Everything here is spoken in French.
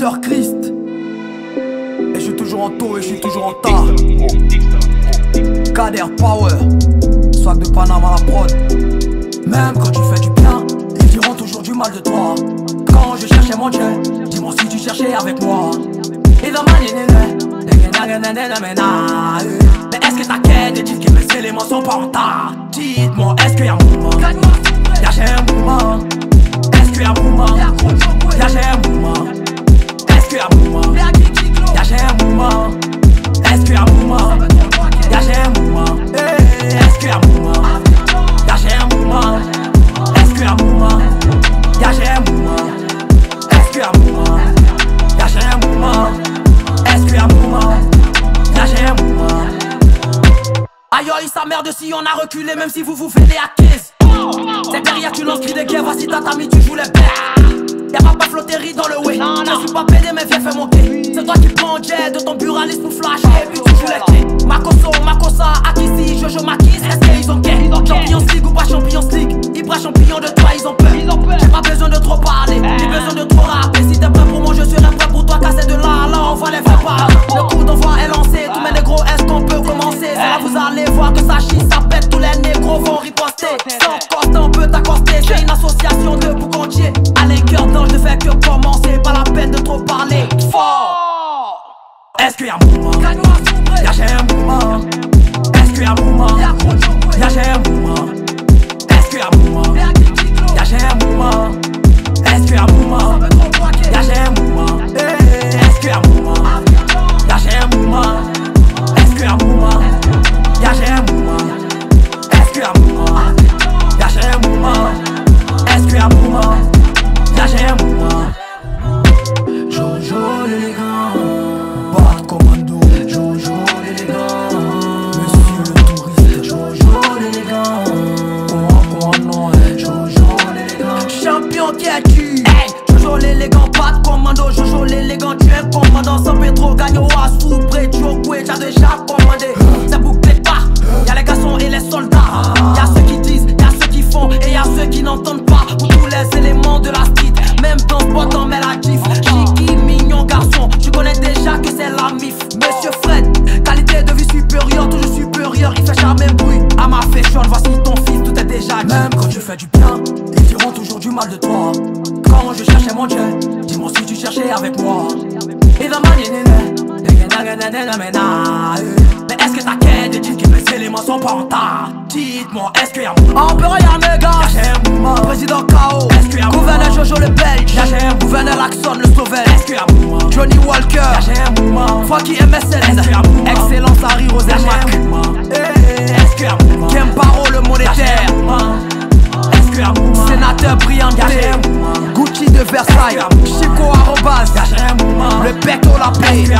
Mister Christ. Et je suis toujours en taux et je suis toujours en tas. Kader Power, swag de Panama la prod. Même quand tu fais du bien, ils diront toujours du mal de toi. Quand je cherchais mon Dieu, dis-moi si tu cherchais avec moi. Mais est-ce que ta quête est que mes éléments sont pas en tas Dites-moi, est-ce qu'il y a un mouvement Y'a j'ai un mouvement Sa merde si on a reculé même si vous vous faites des acquises. C'est derrière tu lances cri de guerre voici ta tamie tu joues les pères Y'a pas pas flotterie dans le way Je suis pas pédé mais viens fais monter C'est toi qui prends jet de ton buraliste pour flash Et puis tu joues les clés. Makoso, Makosa, Akisi, Jojo Makis Est-ce qu'ils ont quai? Champions League ou pas Champions Est-ce qu'il y a mouvement? Y'a j'ai un mouvement. Est-ce qu'il y a mouvement? Y'a j'ai un mal de toi. Quand je cherchais mon Dieu Dis-moi si tu cherchais avec moi. Et dans ma mais est-ce que ta quête dit que mes éléments sont pas en tas? Dites-moi, est-ce qu'il y a un Empereur y'a mes gars. Y'a un mouvement Président KO Est-ce qu'il y a Gucci de Versailles. Chico Arrobas. Le Beto la paix